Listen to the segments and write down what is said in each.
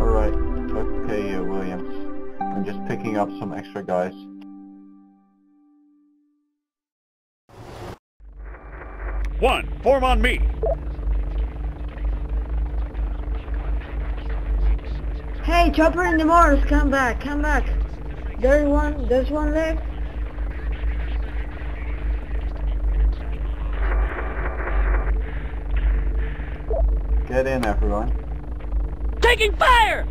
Alright, okay, uh, Williams. I'm just picking up some extra guys. One, form on me. Hey, chopper in the Mars, come back, come back. There's one, there's one left. Get in, everyone. Taking fire!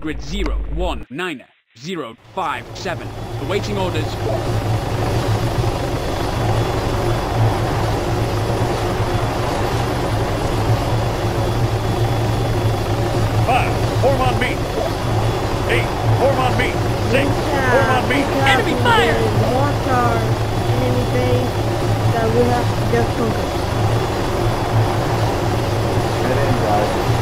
Grid 0, 1, 9, 0, 5, 7. Awaiting orders. Five, form on me. Eight, form on me. Six, form on me. Enemy fire! That we have just conquered. Get in, guys.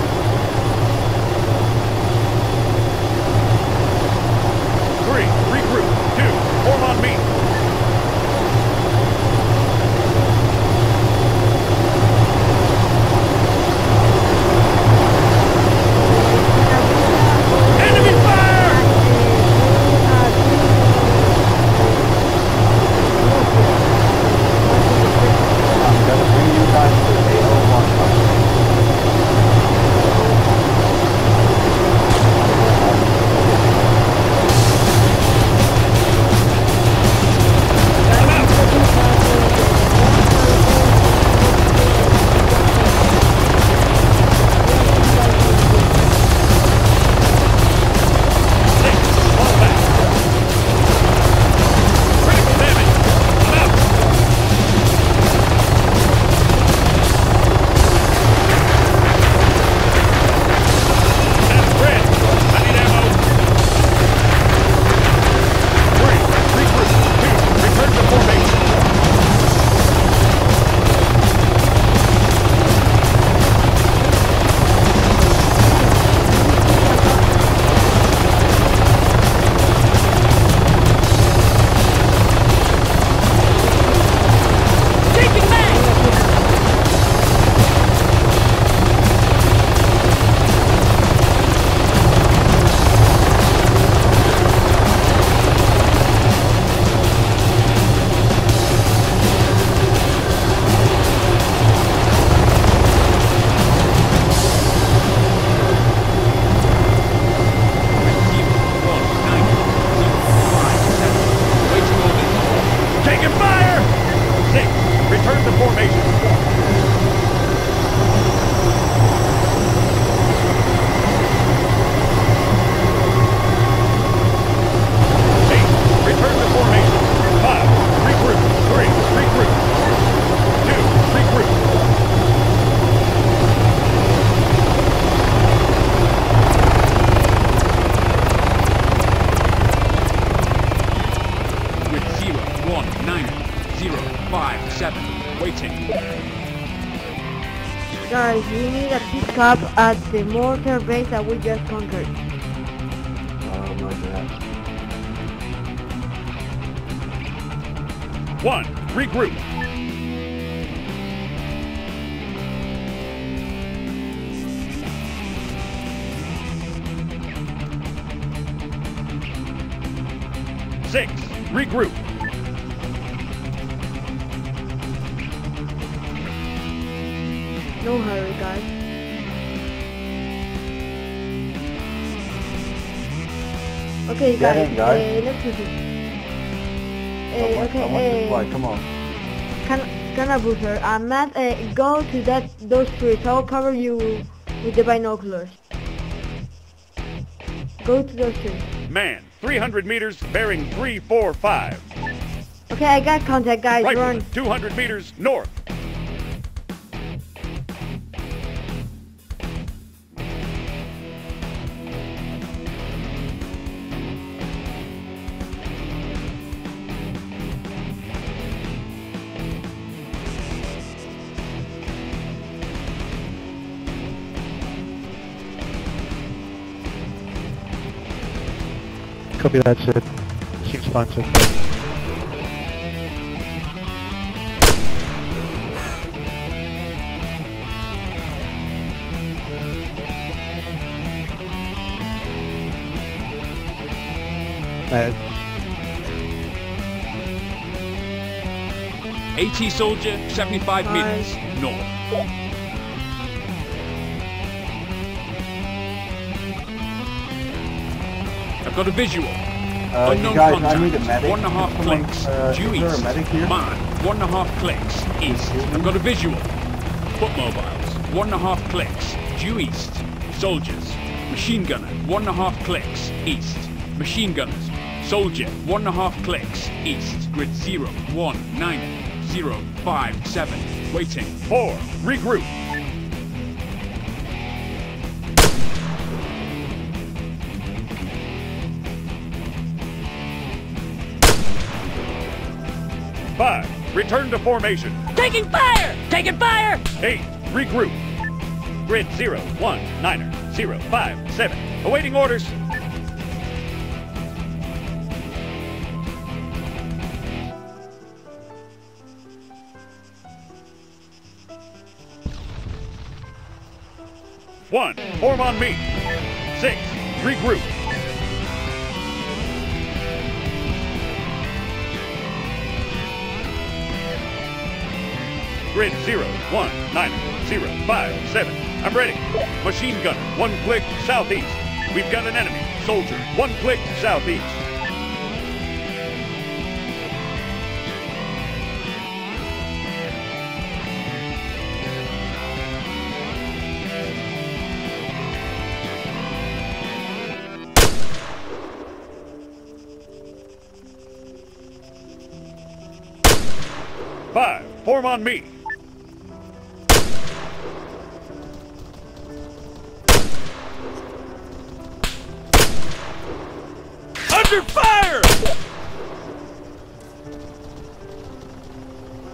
We need a pickup at the mortar base that we just conquered. Oh my god. One, regroup. Six, regroup. No hurry, guys. Okay, Get guys, in, guys. Uh, let's do this. Uh, want, okay, I want uh, come on. can, can booster, uh, Matt, uh, go to that those trees. I'll cover you with the binoculars. Go to those trees. Man, 300 meters, bearing 345. Okay, I got contact, guys. Rifleman, Run. 200 meters north. Copy that, Sid. Seems fine so far. AT uh, soldier, 75 Bye. meters, north. I've got a visual. uh, Unknown you guys, contact. I need a medic. One and a half Someone, clicks. uh, Due there a medic here? Man, one and a half clicks. East. I've got a visual. Foot mobiles. One and a half clicks. Due east. Soldiers. Machine gunner. One and a half clicks. East. Machine gunners. Soldier. One and a half clicks. East. Grid zero. One. Nine. Zero. Five. Seven. Waiting. Four. Regroup. Five. Return to formation. Taking fire! Taking fire! Eight. Regroup. Grid zero, one, niner, zero, five, seven. Awaiting orders. One. Form on me. Six. Regroup. Grid zero, one, nine, zero, five, seven. I'm ready. Machine gunner, one click southeast. We've got an enemy. Soldier, one click southeast. Five, form on me.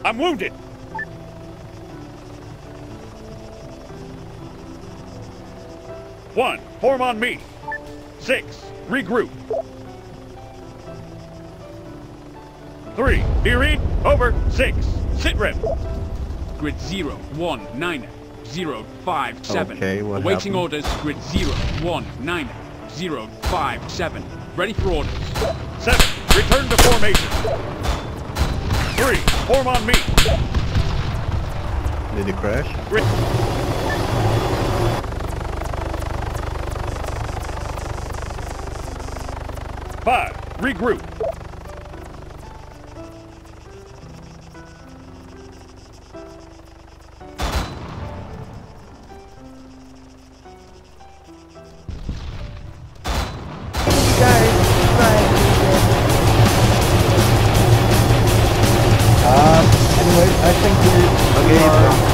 I'm wounded. One, form on me. Six, regroup. Three, do you read? Over. Six, sit rep. Grid zero. One. Nine. Zero. Five. Seven. Okay, what Awaiting happened? orders. Grid zero. One. Nine. Zero. Five. Seven. Ready for orders. Seven, return to formation. Three, form on me. did it crash? Grid. Five, regroup. Thank you. Okay.